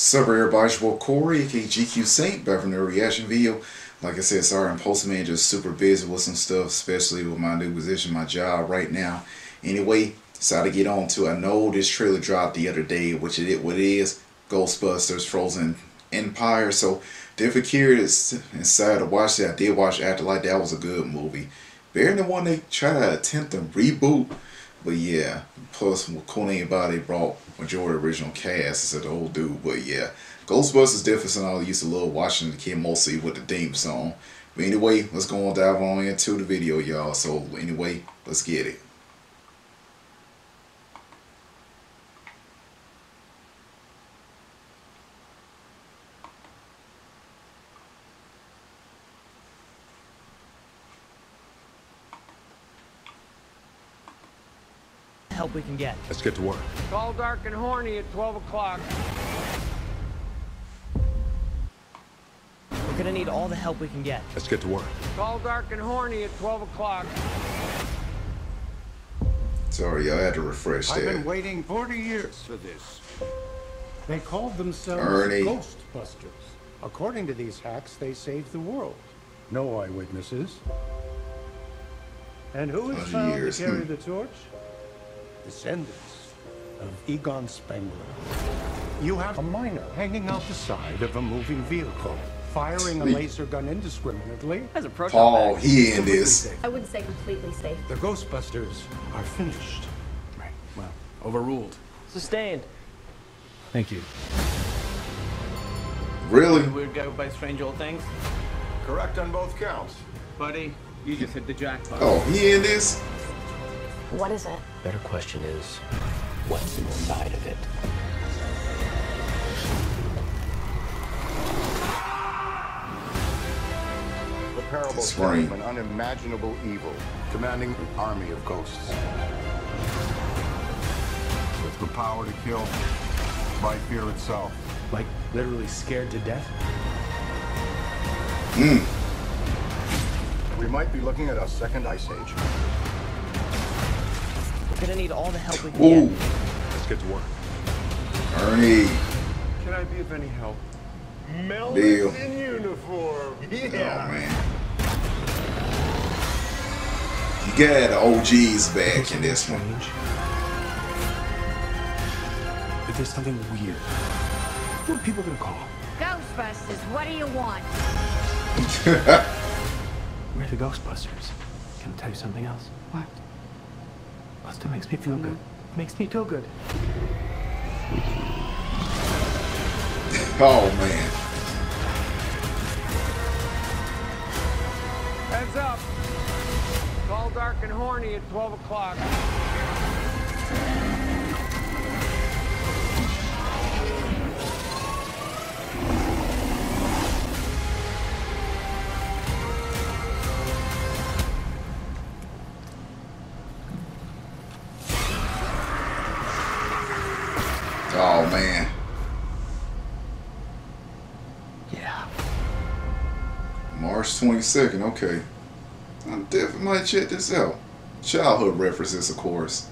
It's your Corey, aka GQ Saint, back from the reaction video. Like I said, sorry I'm posting man just super busy with some stuff, especially with my new position, my job right now. Anyway, decided to get on to I know this trailer dropped the other day, which it what it is, Ghostbusters Frozen Empire. So definitely curious and sad to watch that. I did watch Afterlife, that was a good movie. Than the one they try to attempt to reboot. But yeah, plus thing about brought majority original cast instead of the old dude. But yeah, Ghostbusters something I used to love watching the kid mostly with the theme song. But anyway, let's go on dive on into the video, y'all. So anyway, let's get it. Help we can get. Let's get to work. Call dark and horny at 12 o'clock. We're gonna need all the help we can get. Let's get to work. Call dark and horny at 12 o'clock. Sorry, y'all had to refresh I've been waiting 40 years for this. They called themselves Ernie. Ghostbusters. According to these hacks, they saved the world. No eyewitnesses. And who is Hundred found years, to carry hmm. the torch? Descendants of Egon Spengler. You have a miner hanging out the side of a moving vehicle, firing a laser gun indiscriminately. Has a proton Paul, pack. he in this. I wouldn't say completely safe. The Ghostbusters are finished. Right. Well, overruled. Sustained. Thank you. Really? Weird guy who buys strange old things. Correct on both counts. Buddy, you just hit the jackpot. Oh, he in this? What is it? Better question is, what's inside of it? The parable Spring. of an unimaginable evil commanding an army of ghosts. With the power to kill by fear itself. Like, literally scared to death? Hmm. We might be looking at a second ice age. We're gonna need all the help we can Ooh, get. Let's get to work. Ernie. Can I be of any help? Deal. in uniform. Oh man. You got the OGs back in this one. Strange. If there's something weird, what are people gonna call? Ghostbusters, what do you want? We're the Ghostbusters. Can I tell you something else? What? Well, still makes me feel good. Makes me feel good. Oh man. Heads up. Call dark and horny at 12 o'clock. Oh man. Yeah. March 22nd, okay. I definitely might check this out. Childhood references, of course.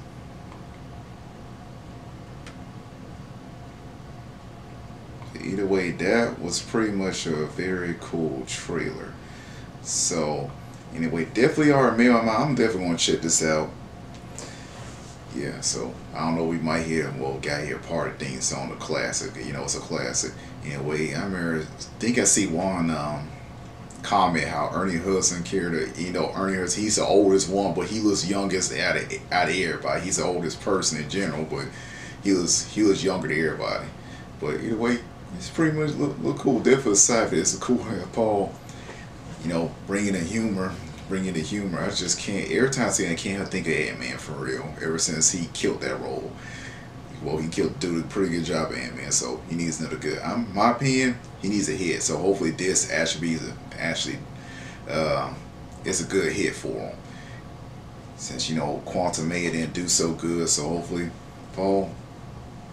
Either way, that was pretty much a very cool trailer. So, anyway, definitely are mail. I'm I'm definitely gonna check this out. Yeah, so I don't know. We might hear well, got here part of theme song, the classic. You know, it's a classic. Anyway, I remember. think I see one um, comment how Ernie Hudson cared. a, you know, Ernie Hudson, he's the oldest one, but he was youngest out of out of everybody. He's the oldest person in general, but he was he was younger than everybody. But either way, it's pretty much look, look cool. Aside for this, it's a cool uh, Paul, you know, bringing the humor, bringing the humor. I just can't. Every time I see I can't think of Ant Man for real. Ever since he killed that role, well, he killed did a pretty good job of Ant Man. So he needs another good. I'm my opinion. He needs a hit. So hopefully this actually be the, actually, uh, it's a good hit for him. Since you know Quantumania didn't do so good, so hopefully, Paul.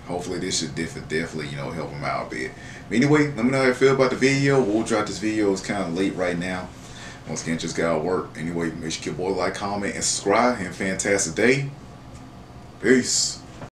Hopefully this should def- definitely, you know, help him out a bit. But anyway, let me know how you feel about the video. We'll drop this video. It's kind of late right now. Once again, just got to work. Anyway, make sure you give boy like, comment, and subscribe. And fantastic day. Peace.